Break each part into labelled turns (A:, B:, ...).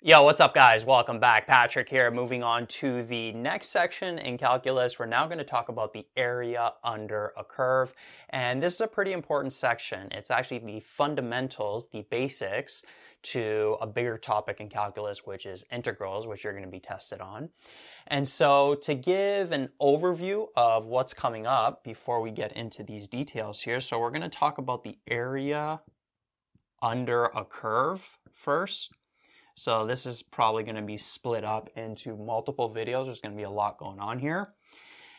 A: Yo, what's up guys? Welcome back. Patrick here. Moving on to the next section in calculus, we're now going to talk about the area under a curve. And this is a pretty important section. It's actually the fundamentals, the basics to a bigger topic in calculus, which is integrals, which you're going to be tested on. And so to give an overview of what's coming up before we get into these details here, so we're going to talk about the area under a curve first. So this is probably going to be split up into multiple videos. There's going to be a lot going on here.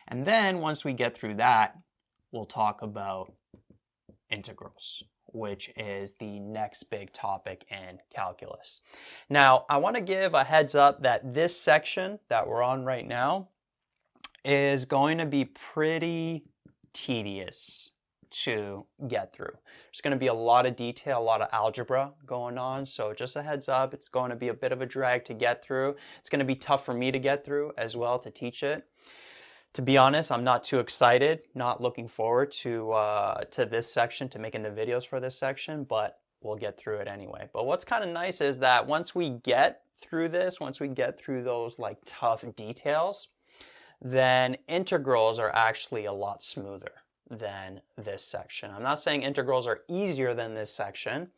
A: And then once we get through that, we'll talk about integrals, which is the next big topic in calculus. Now, I want to give a heads up that this section that we're on right now is going to be pretty tedious to get through. There's going to be a lot of detail, a lot of algebra going on. So just a heads up, it's going to be a bit of a drag to get through. It's going to be tough for me to get through as well to teach it. To be honest, I'm not too excited, not looking forward to, uh, to this section, to making the videos for this section, but we'll get through it anyway. But what's kind of nice is that once we get through this, once we get through those like tough details, then integrals are actually a lot smoother than this section. I'm not saying integrals are easier than this section,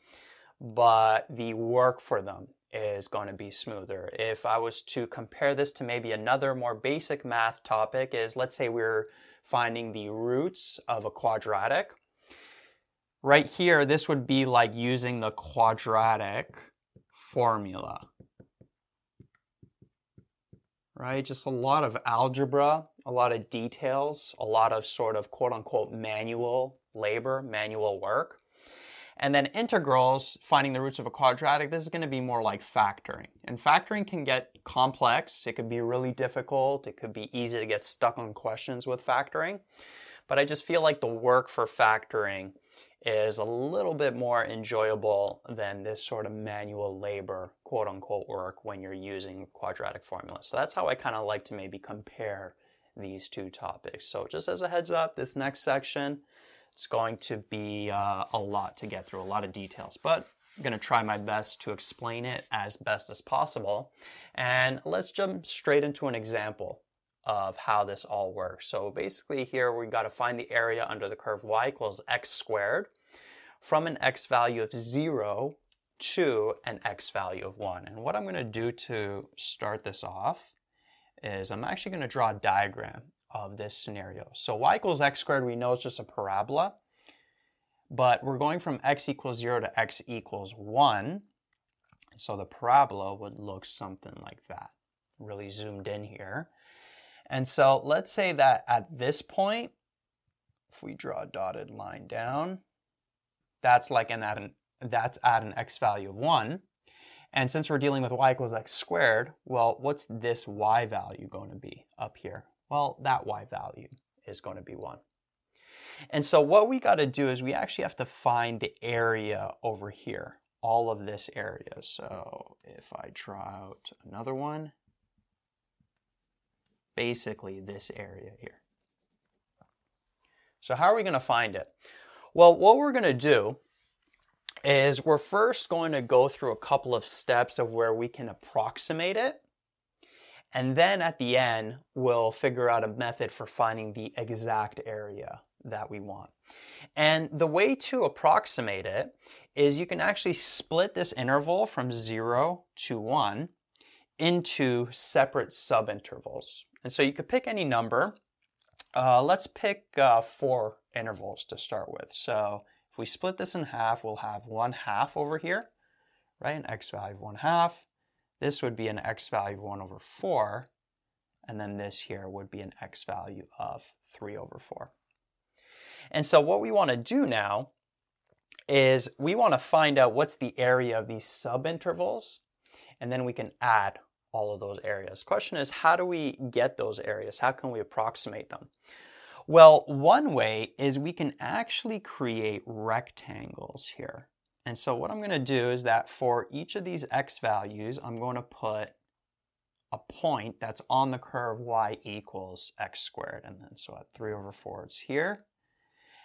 A: but the work for them is going to be smoother. If I was to compare this to maybe another more basic math topic is let's say we're finding the roots of a quadratic. Right here, this would be like using the quadratic formula. Right, just a lot of algebra a lot of details, a lot of sort of quote unquote manual labor, manual work. And then integrals, finding the roots of a quadratic, this is going to be more like factoring. And factoring can get complex. It could be really difficult. It could be easy to get stuck on questions with factoring. But I just feel like the work for factoring is a little bit more enjoyable than this sort of manual labor, quote unquote, work when you're using quadratic formulas. So that's how I kind of like to maybe compare these two topics. So just as a heads up, this next section, it's going to be uh, a lot to get through, a lot of details, but I'm going to try my best to explain it as best as possible. And let's jump straight into an example of how this all works. So basically here we got to find the area under the curve y equals x squared from an x value of 0 to an x value of 1. And what I'm going to do to start this off is I'm actually going to draw a diagram of this scenario. So y equals x squared, we know it's just a parabola, but we're going from x equals 0 to x equals 1. So the parabola would look something like that, really zoomed in here. And so let's say that at this point, if we draw a dotted line down, that's like an at an that's at an x value of 1. And since we're dealing with y equals x squared, well, what's this y value going to be up here? Well, that y value is going to be 1. And so what we got to do is we actually have to find the area over here, all of this area. So if I draw out another one, basically this area here. So how are we going to find it? Well, what we're going to do is we're first going to go through a couple of steps of where we can approximate it. And then at the end, we'll figure out a method for finding the exact area that we want. And the way to approximate it is you can actually split this interval from 0 to 1 into separate subintervals. And so you could pick any number. Uh, let's pick uh, four intervals to start with. So if we split this in half, we'll have 1 half over here, right? An x value of 1 half. This would be an x value of 1 over 4. And then this here would be an x value of 3 over 4. And so what we want to do now is we want to find out what's the area of these subintervals, and then we can add all of those areas. Question is, how do we get those areas? How can we approximate them? Well, one way is we can actually create rectangles here. And so what I'm going to do is that for each of these x values, I'm going to put a point that's on the curve y equals x squared. And then so at 3 over 4, it's here.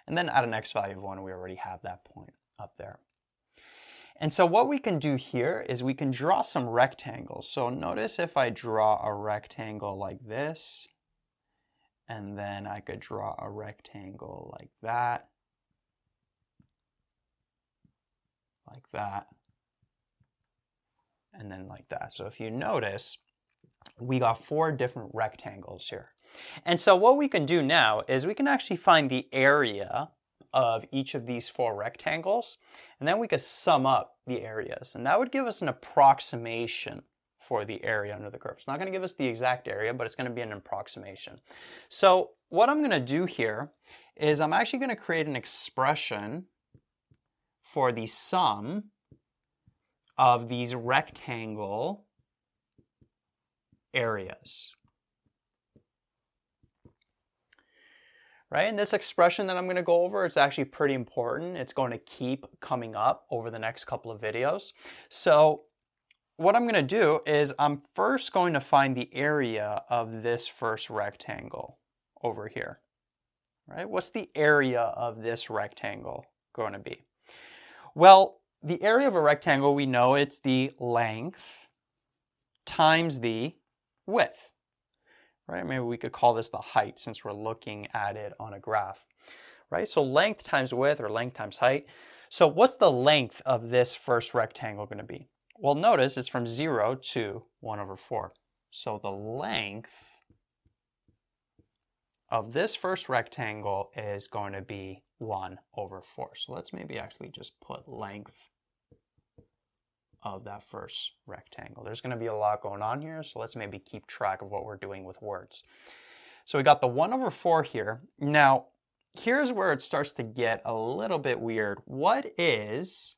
A: And then at an x value of 1, we already have that point up there. And so what we can do here is we can draw some rectangles. So notice if I draw a rectangle like this, and then I could draw a rectangle like that, like that, and then like that. So if you notice, we got four different rectangles here. And so what we can do now is we can actually find the area of each of these four rectangles, and then we could sum up the areas. And that would give us an approximation for the area under the curve. It's not going to give us the exact area, but it's going to be an approximation. So what I'm going to do here is I'm actually going to create an expression for the sum of these rectangle areas. right? And this expression that I'm going to go over, it's actually pretty important. It's going to keep coming up over the next couple of videos. So what I'm going to do is I'm first going to find the area of this first rectangle over here, right? What's the area of this rectangle going to be? Well, the area of a rectangle, we know it's the length times the width right? Maybe we could call this the height since we're looking at it on a graph, right? So length times width or length times height. So what's the length of this first rectangle going to be? Well, notice it's from 0 to 1 over 4. So the length of this first rectangle is going to be 1 over 4. So let's maybe actually just put length of that first rectangle. There's going to be a lot going on here, so let's maybe keep track of what we're doing with words. So we got the 1 over 4 here. Now, here's where it starts to get a little bit weird. What is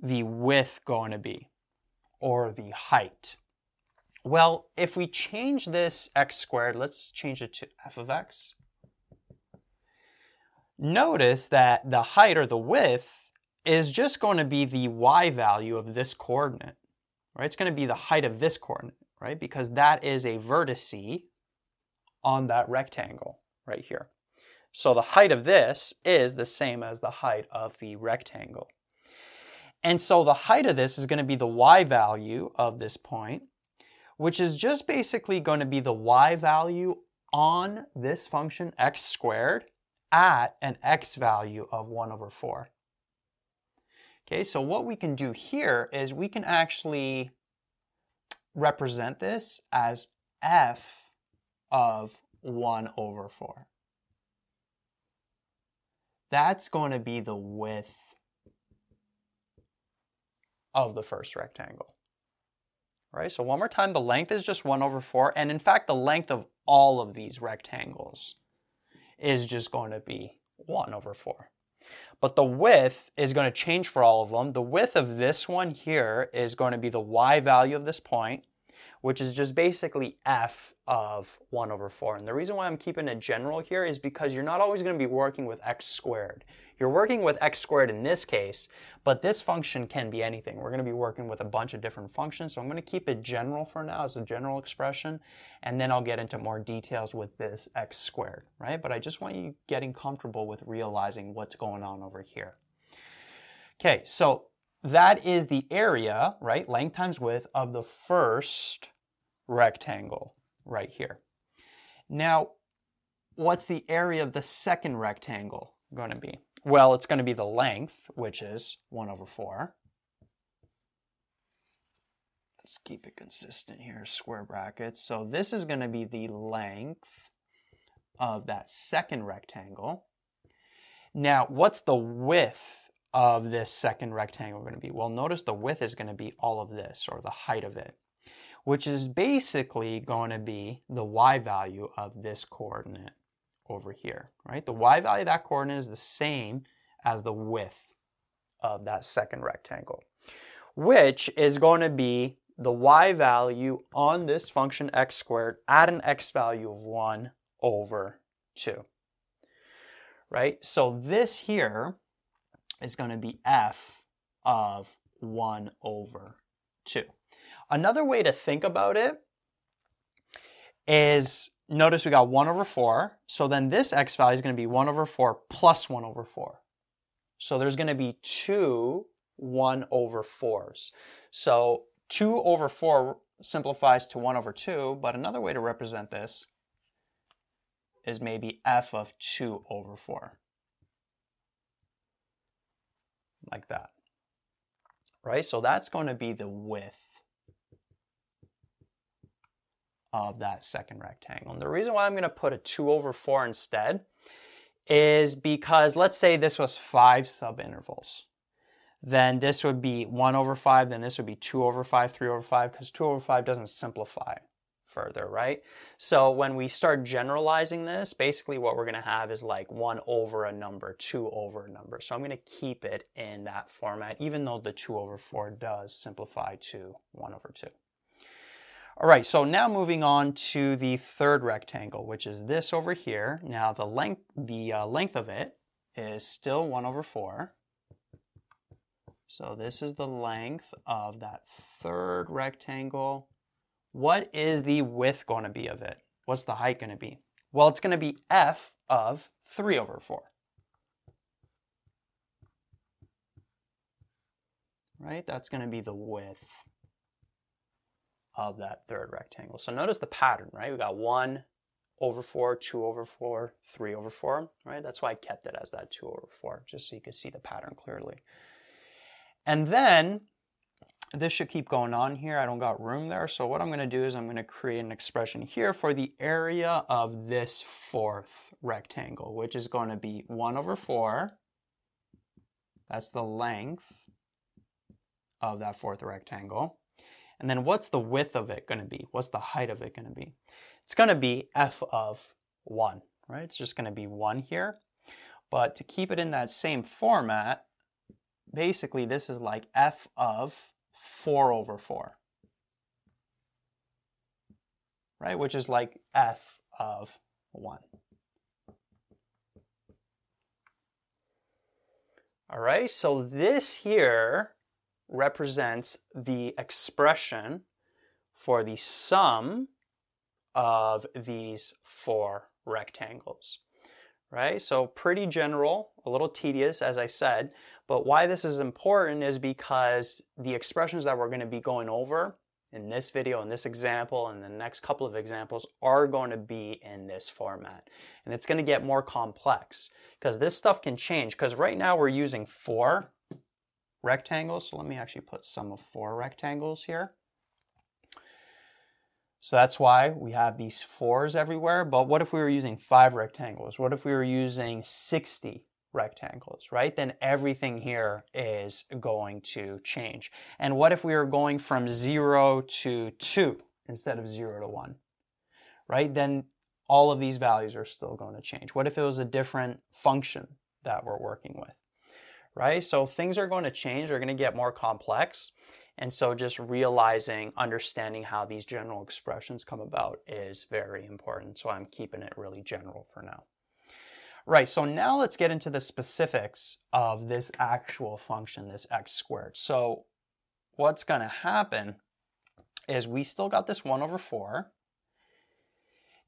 A: the width going to be? Or the height? Well, if we change this x squared, let's change it to f of x. Notice that the height or the width is just going to be the y value of this coordinate, right? It's going to be the height of this coordinate, right? Because that is a vertice on that rectangle right here. So the height of this is the same as the height of the rectangle. And so the height of this is going to be the y value of this point, which is just basically going to be the y value on this function x squared at an x value of 1 over 4. Okay, so what we can do here is we can actually represent this as f of 1 over 4. That's going to be the width of the first rectangle. Right, so one more time, the length is just 1 over 4, and in fact, the length of all of these rectangles is just going to be 1 over 4. But the width is going to change for all of them. The width of this one here is going to be the y value of this point, which is just basically f of 1 over 4. And the reason why I'm keeping it general here is because you're not always going to be working with x squared. You're working with x squared in this case, but this function can be anything. We're going to be working with a bunch of different functions, so I'm going to keep it general for now as a general expression, and then I'll get into more details with this x squared, right? But I just want you getting comfortable with realizing what's going on over here. Okay, so that is the area, right, length times width of the first rectangle right here. Now, what's the area of the second rectangle going to be? Well, it's going to be the length, which is 1 over 4. Let's keep it consistent here, square brackets. So this is going to be the length of that second rectangle. Now, what's the width of this second rectangle going to be? Well, notice the width is going to be all of this, or the height of it, which is basically going to be the y value of this coordinate over here, right? The y value of that coordinate is the same as the width of that second rectangle, which is going to be the y value on this function x squared at an x value of 1 over 2. Right? So this here is going to be f of 1 over 2. Another way to think about it is notice we got 1 over 4. So then this x value is going to be 1 over 4 plus 1 over 4. So there's going to be two 1 over 4s. So 2 over 4 simplifies to 1 over 2, but another way to represent this is maybe f of 2 over 4. Like that. Right? So that's going to be the width of that second rectangle. And the reason why I'm going to put a 2 over 4 instead is because let's say this was five subintervals. Then this would be 1 over 5, then this would be 2 over 5, 3 over 5, because 2 over 5 doesn't simplify further, right? So when we start generalizing this, basically what we're going to have is like 1 over a number, 2 over a number. So I'm going to keep it in that format, even though the 2 over 4 does simplify to 1 over 2. All right, so now moving on to the third rectangle, which is this over here. Now the length, the uh, length of it is still 1 over 4. So this is the length of that third rectangle. What is the width going to be of it? What's the height going to be? Well, it's going to be f of 3 over 4. Right? That's going to be the width of that third rectangle. So notice the pattern, right? We got 1 over 4, 2 over 4, 3 over 4, right? That's why I kept it as that 2 over 4, just so you could see the pattern clearly. And then this should keep going on here. I don't got room there. So what I'm going to do is I'm going to create an expression here for the area of this fourth rectangle, which is going to be 1 over 4. That's the length of that fourth rectangle. And then what's the width of it going to be? What's the height of it going to be? It's going to be f of 1, right? It's just going to be 1 here. But to keep it in that same format, basically this is like f of 4 over 4, right? Which is like f of 1. All right, so this here represents the expression for the sum of these four rectangles, right? So pretty general, a little tedious, as I said, but why this is important is because the expressions that we're going to be going over in this video, in this example, and the next couple of examples are going to be in this format. And it's going to get more complex because this stuff can change because right now we're using four rectangles. So let me actually put sum of four rectangles here. So that's why we have these fours everywhere. But what if we were using five rectangles? What if we were using 60 rectangles, right? Then everything here is going to change. And what if we were going from zero to two instead of zero to one, right? Then all of these values are still going to change. What if it was a different function that we're working with? Right? So things are going to change, they're going to get more complex. And so just realizing, understanding how these general expressions come about is very important. So I'm keeping it really general for now. Right, so now let's get into the specifics of this actual function, this x squared. So what's going to happen is we still got this 1 over 4.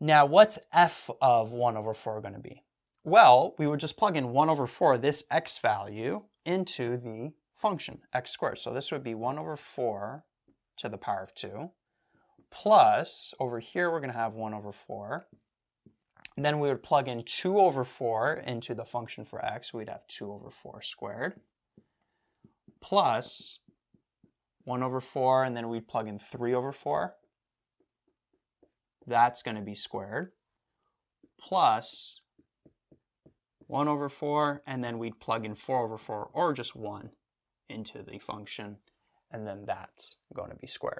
A: Now what's f of 1 over 4 going to be? Well, we would just plug in 1 over 4, this x value, into the function x squared. So this would be 1 over 4 to the power of 2, plus, over here we're going to have 1 over 4. then we would plug in 2 over 4 into the function for x. We'd have 2 over 4 squared, plus 1 over 4, and then we'd plug in 3 over 4. That's going to be squared, plus 1 over 4, and then we'd plug in 4 over 4 or just 1 into the function, and then that's going to be squared.